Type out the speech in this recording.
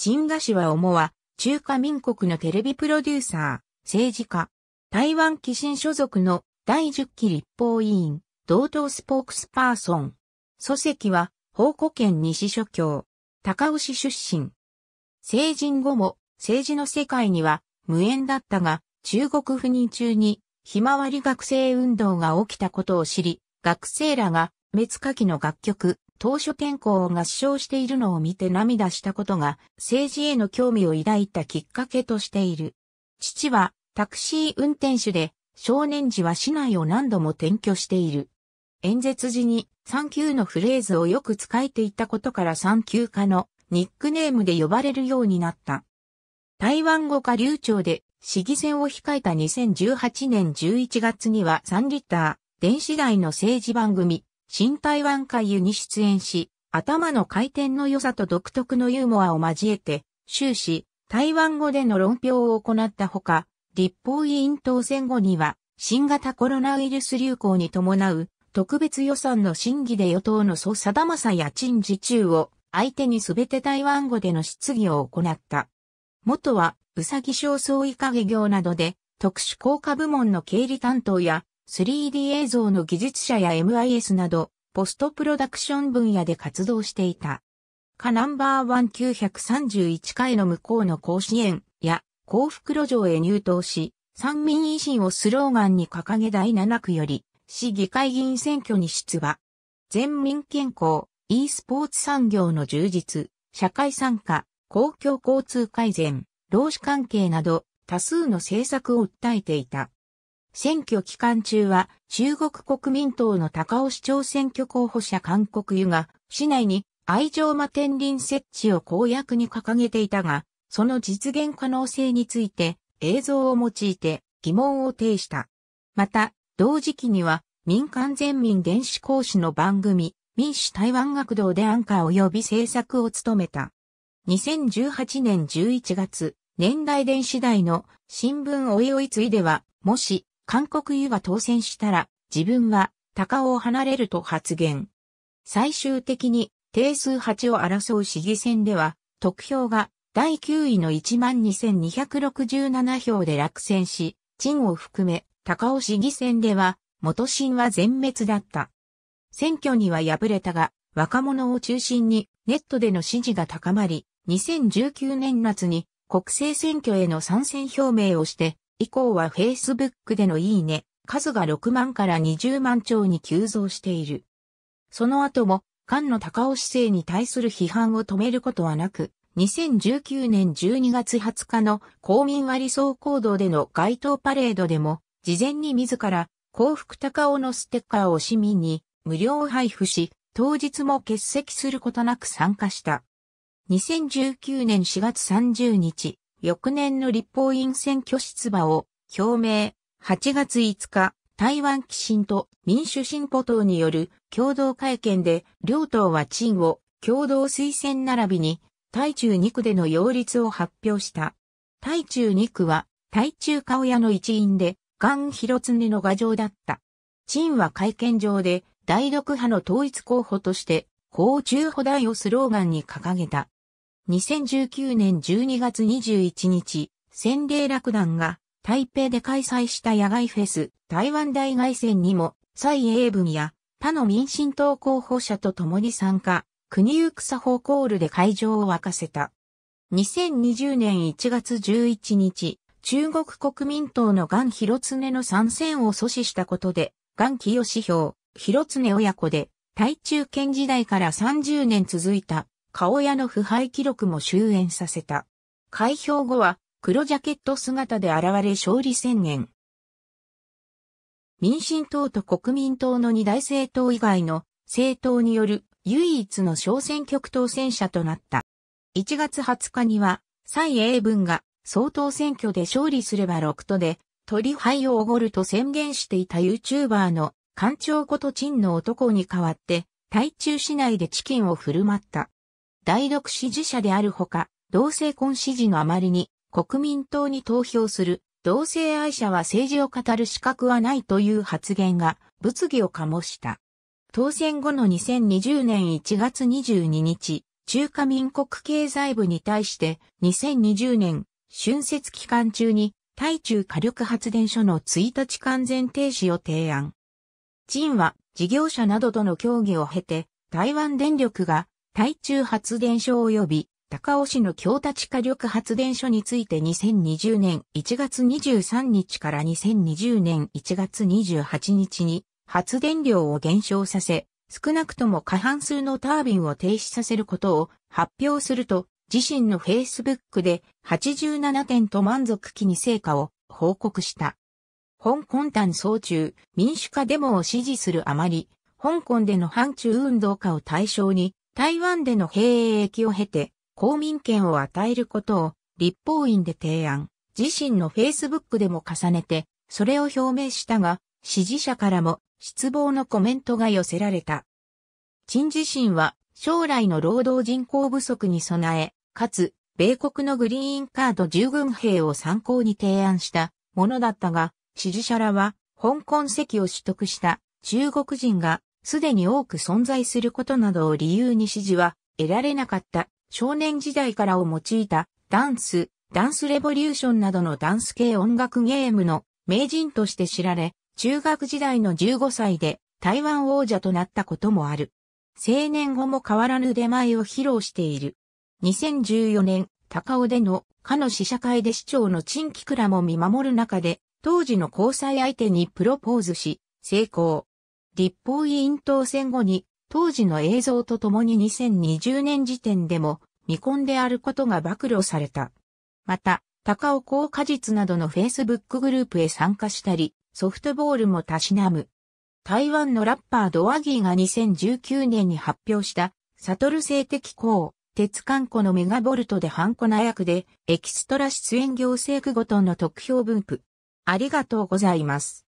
チンガシは主は中華民国のテレビプロデューサー、政治家、台湾寄進所属の第10期立法委員、同等スポークスパーソン。祖籍は、宝庫県西諸教、高尾市出身。成人後も政治の世界には無縁だったが、中国赴任中にひまわり学生運動が起きたことを知り、学生らが滅火器の楽曲、当初天候を合唱しているのを見て涙したことが政治への興味を抱いたきっかけとしている。父はタクシー運転手で少年時は市内を何度も転居している。演説時にサンキューのフレーズをよく使えていたことからサンキュー化のニックネームで呼ばれるようになった。台湾語下流暢で市議選を控えた2018年11月には3リッター電子台の政治番組新台湾会議に出演し、頭の回転の良さと独特のユーモアを交えて終始台湾語での論評を行ったほか、立法委員当選後には新型コロナウイルス流行に伴う特別予算の審議で与党の蘇貞正や陳自中を相手にすべて台湾語での質疑を行った。元は、うさぎ小総医影業などで、特殊効果部門の経理担当や、3D 映像の技術者や MIS など、ポストプロダクション分野で活動していた。かナンバーワン931回の向こうの甲子園や幸福路上へ入党し、三民維新をスローガンに掲げ第7区より市議会議員選挙に出馬。全民健康、e スポーツ産業の充実、社会参加、公共交通改善、労使関係など多数の政策を訴えていた。選挙期間中は中国国民党の高尾市長選挙候補者韓国湯が市内に愛情摩天林設置を公約に掲げていたが、その実現可能性について映像を用いて疑問を呈した。また、同時期には民間全民電子講師の番組民主台湾学堂でアンカー及び制作を務めた。2018年11月、年代電子台の新聞おいおいついでは、もし韓国湯が当選したら自分は高尾を離れると発言。最終的に定数8を争う市議選では、得票が第9位の12,267票で落選し、陳を含め高尾市議選では元新は全滅だった。選挙には敗れたが、若者を中心にネットでの支持が高まり、2019年夏に国政選挙への参戦表明をして、以降は Facebook でのいいね、数が6万から20万兆に急増している。その後も、菅の高尾市政に対する批判を止めることはなく、2019年12月20日の公民割総行動での街頭パレードでも、事前に自ら幸福高尾のステッカーを市民に無料配布し、当日も欠席することなく参加した。2019年4月30日、翌年の立法院選挙出馬を表明。8月5日、台湾寄進と民主進歩党による共同会見で、両党は陳を共同推薦並びに、台中2区での擁立を発表した。台中2区は、台中顔屋の一員で、ガン広常の牙城だった。陳は会見上で、大独派の統一候補として、高中補代をスローガンに掲げた。2019年12月21日、洗礼楽団が台北で開催した野外フェス、台湾大外戦にも、蔡英文や他の民進党候補者と共に参加、国行く作法コールで会場を沸かせた。2020年1月11日、中国国民党のガン広常の参戦を阻止したことで、ガン清票、広常親子で、対中堅時代から30年続いた、顔屋の腐敗記録も終焉させた。開票後は、黒ジャケット姿で現れ勝利宣言。民進党と国民党の二大政党以外の政党による唯一の小選挙区当選者となった。1月20日には、蔡英文が総統選挙で勝利すれば6都で、鳥杯をおごると宣言していた YouTuber の官庁こと陳の男に代わって、台中市内でチキンを振る舞った。大独支持者であるほか、同性婚支持のあまりに国民党に投票する同性愛者は政治を語る資格はないという発言が物議を醸した。当選後の2020年1月22日、中華民国経済部に対して2020年春節期間中に対中火力発電所の1日完全停止を提案。陳は事業者などとの協議を経て台湾電力が対中発電所及び高尾市の京立火力発電所について2020年1月23日から2020年1月28日に発電量を減少させ、少なくとも過半数のタービンを停止させることを発表すると、自身のフェイスブックで87点と満足期に成果を報告した。香港端総中民主化デモを支持するあまり、香港での反中運動家を対象に、台湾での兵役を経て、公民権を与えることを立法院で提案。自身のフェイスブックでも重ねて、それを表明したが、支持者からも失望のコメントが寄せられた。陳自身は将来の労働人口不足に備え、かつ、米国のグリーンカード従軍兵を参考に提案したものだったが、支持者らは、香港籍を取得した中国人がすでに多く存在することなどを理由に支持は得られなかった少年時代からを用いたダンス、ダンスレボリューションなどのダンス系音楽ゲームの名人として知られ、中学時代の15歳で台湾王者となったこともある。青年後も変わらぬ出前を披露している。2014年、高尾でのかの試写会で市長の陳木倉も見守る中で、当時の交際相手にプロポーズし、成功。立法委員当選後に、当時の映像とともに2020年時点でも未婚であることが暴露された。また、高尾高果実などの Facebook グループへ参加したり、ソフトボールもたしなむ。台湾のラッパードワギーが2019年に発表した、サトル性的項、鉄管庫のメガボルトでハンコナ役でエキストラ出演業政区ごとの得票分布。ありがとうございます。